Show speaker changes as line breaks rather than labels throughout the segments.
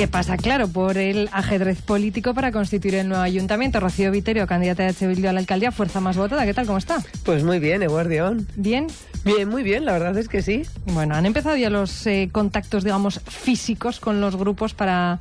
¿Qué pasa? Claro, por el ajedrez político para constituir el nuevo ayuntamiento. Rocío Viterio, candidata de. Bildu a la alcaldía, fuerza más votada. ¿Qué tal? ¿Cómo está?
Pues muy bien, Eguardión.
¿Bien?
Bien, muy bien, la verdad es que sí.
Bueno, han empezado ya los eh, contactos, digamos, físicos con los grupos para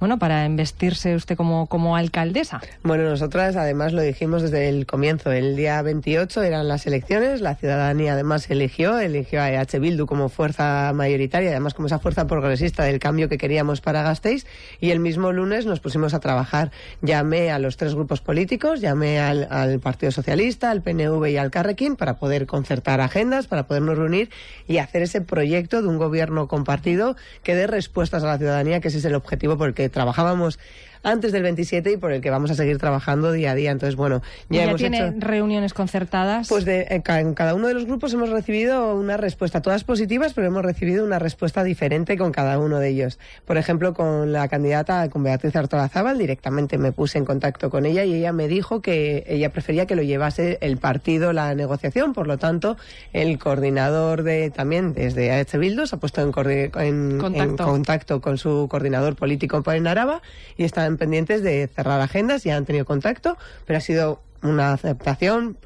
bueno, para investirse usted como, como alcaldesa.
Bueno, nosotras además lo dijimos desde el comienzo. El día 28 eran las elecciones, la ciudadanía además eligió, eligió a EH Bildu como fuerza mayoritaria, además como esa fuerza progresista del cambio que queríamos para Gasteiz. Y el mismo lunes nos pusimos a trabajar. Llamé a los tres grupos políticos, llamé al, Partido Socialista, al PNV y al Carrequín para poder concertar agendas, para podernos reunir y hacer ese proyecto de un gobierno compartido que dé respuestas a la ciudadanía, que ese es el objetivo por trabajábamos antes del 27 y por el que vamos a seguir trabajando día a día. Entonces, bueno,
ya, hemos tiene reuniones concertadas.
Pues de, en cada uno de los grupos hemos recibido una respuesta, todas positivas, pero hemos recibido una respuesta diferente con cada uno de ellos. Por ejemplo, con la candidata, con Beatriz Artolazábal, directamente me puse en contacto con ella y ella me dijo que ella prefería que lo llevase el partido la negociación, por lo tanto, el coordinador de también desde AH Bildu se ha puesto en, contacto. con su coordinador político en Araba y está pendientes de cerrar agendas, ya han tenido contacto, pero ha sido una aceptación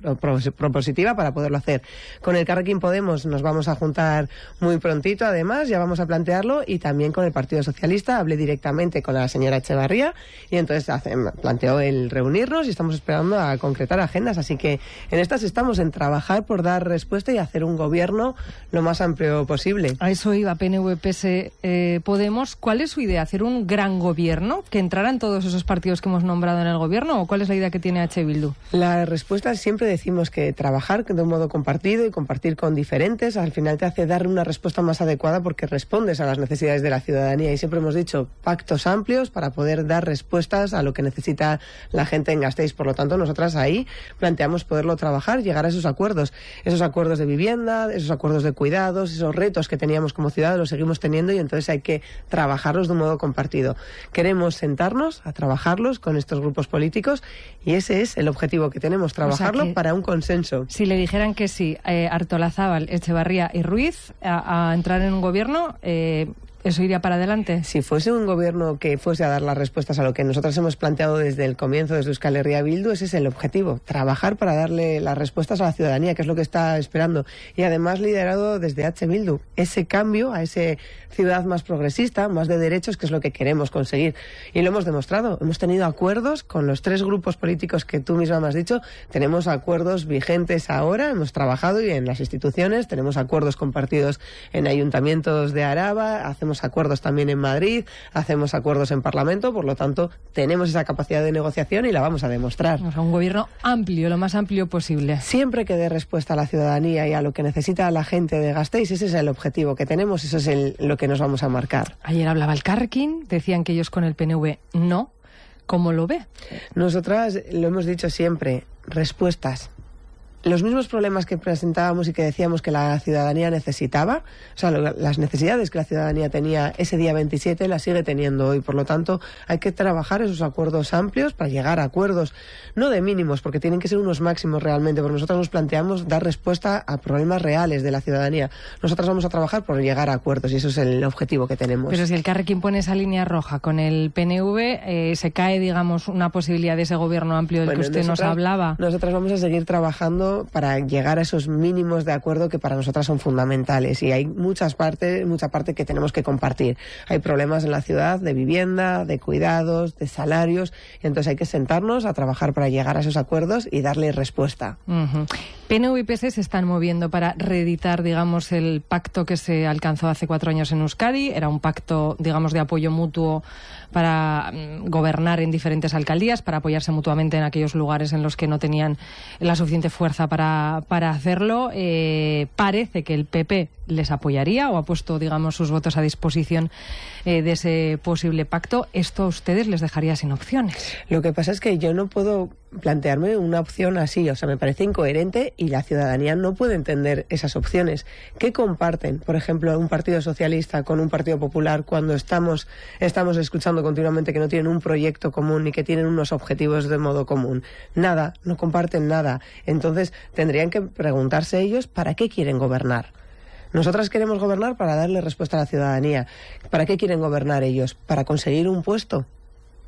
propositiva para poderlo hacer. Con el Carrequín Podemos nos vamos a juntar muy prontito, además, ya vamos a plantearlo, y también con el Partido Socialista. Hablé directamente con la señora Echevarría y entonces planteó el reunirnos y estamos esperando a concretar agendas. Así que en estas estamos en trabajar por dar respuesta y hacer un gobierno lo más amplio posible.
A eso iba PNV, PS, eh, Podemos. ¿Cuál es su idea? ¿Hacer un gran gobierno? ¿Que entraran todos esos partidos que hemos nombrado en el gobierno? ¿O cuál es la idea que tiene H. Bildu?
La respuesta siempre decimos que trabajar de un modo compartido y compartir con diferentes al final te hace dar una respuesta más adecuada porque respondes a las necesidades de la ciudadanía y siempre hemos dicho pactos amplios para poder dar respuestas a lo que necesita la gente en Gasteiz. Por lo tanto, nosotras ahí planteamos poderlo trabajar, llegar a esos acuerdos, esos acuerdos de vivienda, esos acuerdos de cuidados, esos retos que teníamos como ciudad los seguimos teniendo y entonces hay que trabajarlos de un modo compartido. Queremos sentarnos a trabajarlos con estos grupos políticos y ese es el objetivo que tenemos, trabajarlo para un consenso.
Si le dijeran que sí, eh, Artolazábal, Echevarría y Ruiz a, entrar en un gobierno, eh, ¿Eso iría para adelante?
Si fuese un gobierno que fuese a dar las respuestas a lo que nosotros hemos planteado desde el comienzo, desde Euskal Herria Bildu, ese es el objetivo, trabajar para darle las respuestas a la ciudadanía, que es lo que está esperando. Y además liderado desde H. Bildu, ese cambio a esa ciudad más progresista, más de derechos, que es lo que queremos conseguir. Y lo hemos demostrado. Hemos tenido acuerdos con los tres grupos políticos que tú misma has dicho. Tenemos acuerdos vigentes ahora, hemos trabajado y en las instituciones, tenemos acuerdos compartidos en ayuntamientos de Araba, hacemos hacemos acuerdos también en Madrid, hacemos acuerdos en Parlamento, por lo tanto, tenemos esa capacidad de negociación y la vamos a demostrar.
O sea, un gobierno amplio, lo más amplio posible.
Siempre que dé respuesta a la ciudadanía y a lo que necesita la gente de Gasteiz, ese es el objetivo que tenemos, eso es lo que nos vamos a marcar.
Ayer hablaba el Carrequín, decían que ellos con el PNV no. ¿Cómo lo ve?
Nosotras lo hemos dicho siempre, respuestas los mismos problemas que presentábamos y que decíamos que la ciudadanía necesitaba, o sea, las necesidades que la ciudadanía tenía ese día 27 las sigue teniendo hoy. Por lo tanto, hay que trabajar esos acuerdos amplios para llegar a acuerdos, no de mínimos, porque tienen que ser unos máximos realmente, porque nosotros nos planteamos dar respuesta a problemas reales de la ciudadanía. Nosotros vamos a trabajar por llegar a acuerdos y eso es el objetivo que tenemos.
Pero si el Carrequín pone esa línea roja con el PNV, eh, se cae, digamos, una posibilidad de ese gobierno amplio del que usted nos hablaba.
Nosotros vamos a seguir trabajando para llegar a esos mínimos de acuerdo que para nosotras son fundamentales. Y hay muchas partes, mucha parte que tenemos que compartir. Hay problemas en la ciudad de vivienda, de cuidados, de salarios. Y entonces hay que sentarnos a trabajar para llegar a esos acuerdos y darle respuesta.
PNV y PS se están moviendo para reeditar, digamos, el pacto que se alcanzó hace cuatro años en Euskadi. Era un pacto, digamos, de apoyo mutuo para mm, gobernar en diferentes alcaldías, para apoyarse mutuamente en aquellos lugares en los que no tenían la suficiente fuerza para, para hacerlo. Eh, parece que el PP les apoyaría o ha puesto, digamos, sus votos a disposición eh, de ese posible pacto. Esto a ustedes les dejaría sin opciones.
Lo que pasa es que yo no puedo plantearme una opción así, o sea, me parece incoherente y la ciudadanía no puede entender esas opciones. ¿Qué comparten, por ejemplo, un partido socialista con un partido popular cuando estamos, estamos escuchando continuamente que no tienen un proyecto común ni que tienen unos objetivos de modo común? Nada, no comparten nada. Entonces, tendrían que preguntarse ellos para qué quieren gobernar. Nosotras queremos gobernar para darle respuesta a la ciudadanía. ¿Para qué quieren gobernar ellos? ¿Para conseguir un puesto?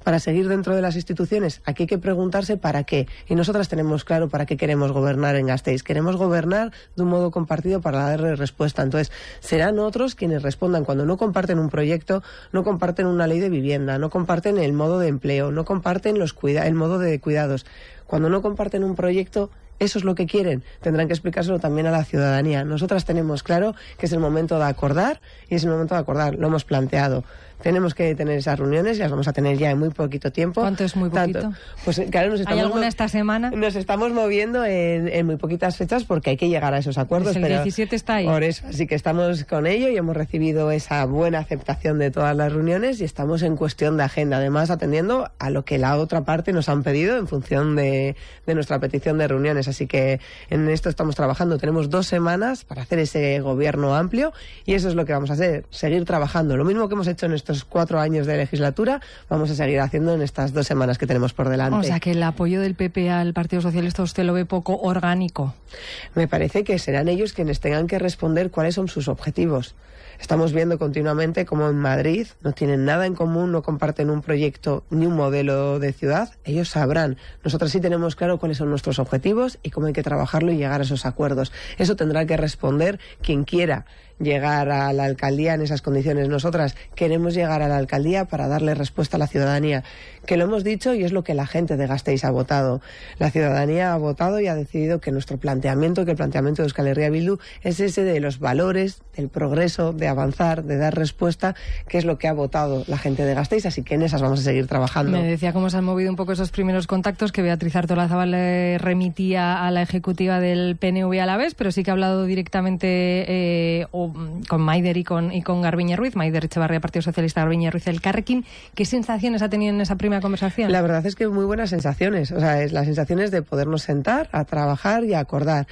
para seguir dentro de las instituciones. Aquí hay que preguntarse para qué. Y nosotras tenemos claro para qué queremos gobernar en Gasteiz. Queremos gobernar de un modo compartido para darle respuesta. Entonces, serán otros quienes respondan. Cuando no comparten un proyecto, no comparten una ley de vivienda, no comparten el modo de empleo, no comparten los cuida el modo de cuidados. Cuando no comparten un proyecto, eso es lo que quieren. Tendrán que explicárselo también a la ciudadanía. Nosotras tenemos claro que es el momento de acordar y es el momento de acordar. Lo hemos planteado tenemos que tener esas reuniones, y las vamos a tener ya en muy poquito tiempo.
¿Cuánto es muy poquito?
pues claro, nos
estamos, ¿Hay alguna esta semana?
Nos estamos moviendo en, muy poquitas fechas porque hay que llegar a esos acuerdos.
Pues el 17 está ahí.
Por eso, así que estamos con ello y hemos recibido esa buena aceptación de todas las reuniones y estamos en cuestión de agenda, además atendiendo a lo que la otra parte nos han pedido en función de, de nuestra petición de reuniones. Así que en esto estamos trabajando. Tenemos dos semanas para hacer ese gobierno amplio y eso es lo que vamos a hacer, seguir trabajando. Lo mismo que hemos hecho en estos cuatro años de legislatura, vamos a seguir haciendo en estas dos semanas que tenemos por delante.
O sea, que el apoyo del PP al Partido Socialista usted lo ve poco orgánico.
Me parece que serán ellos quienes tengan que responder cuáles son sus objetivos. Estamos viendo continuamente cómo en Madrid no tienen nada en común, no comparten un proyecto ni un modelo de ciudad. Ellos sabrán. Nosotros sí tenemos claro cuáles son nuestros objetivos y cómo hay que trabajarlo y llegar a esos acuerdos. Eso tendrá que responder quien quiera llegar a la alcaldía en esas condiciones. Nosotras queremos llegar a la alcaldía para darle respuesta a la ciudadanía, que lo hemos dicho y es lo que la gente de Gasteiz ha votado. La ciudadanía ha votado y ha decidido que nuestro planteamiento, que el planteamiento de Euskal Herria Bildu es ese de los valores, del progreso, de avanzar, de dar respuesta, que es lo que ha votado la gente de Gasteiz, así que en esas vamos a seguir trabajando.
Me decía cómo se han movido un poco esos primeros contactos que Beatriz Artolazabal le remitía a la ejecutiva del PNV a la vez, pero sí que ha hablado directamente eh, con Maider y con, y con Garbiñe Ruiz, Maider Echevarría, Partido Socialista, Garbiñe Ruiz, el Carrequín. ¿Qué sensaciones ha tenido en esa primera conversación?
La verdad es que muy buenas sensaciones. O sea, es las sensaciones de podernos sentar a trabajar y a acordar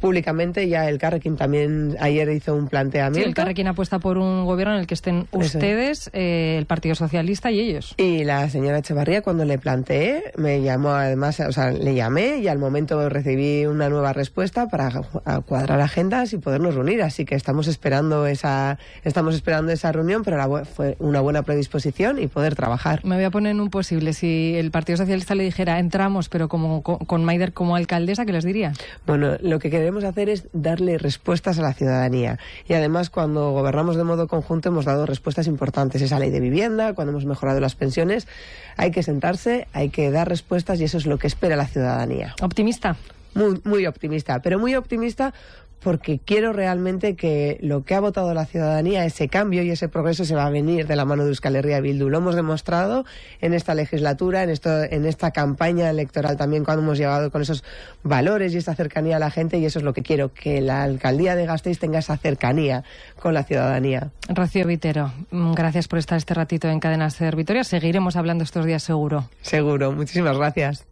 públicamente. Ya el Carrequín también ayer hizo un planteamiento. Sí,
el Carrequín apuesta por un gobierno en el que estén ustedes, eh, el Partido Socialista y ellos.
Y la señora Echevarría, cuando le planteé, me llamó además, o sea, le llamé y al momento recibí una nueva respuesta para cuadrar agendas y podernos reunir. Así que estamos esperando esa, estamos esperando esa reunión, pero fue una buena predisposición y poder trabajar.
Me voy a poner en un posible. Si el Partido Socialista le dijera entramos, pero como con, Maider como alcaldesa, ¿qué les diría?
Bueno, lo que queremos hacer es darle respuestas a la ciudadanía. Y además, cuando gobernamos de modo conjunto, hemos dado respuestas importantes. Esa ley de vivienda, cuando hemos mejorado las pensiones, hay que sentarse, hay que dar respuestas y eso es lo que espera la ciudadanía.
¿Optimista?
Muy, muy optimista, pero muy optimista porque quiero realmente que lo que ha votado la ciudadanía, ese cambio y ese progreso se va a venir de la mano de Euskal Herria Bildu. Lo hemos demostrado en esta legislatura, en, esto, en esta campaña electoral también, cuando hemos llegado con esos valores y esa cercanía a la gente, y eso es lo que quiero, que la alcaldía de Gasteiz tenga esa cercanía con la ciudadanía.
Rocío Vitero, gracias por estar este ratito en Cadena Ser Vitoria. Seguiremos hablando estos días seguro.
Seguro, muchísimas gracias.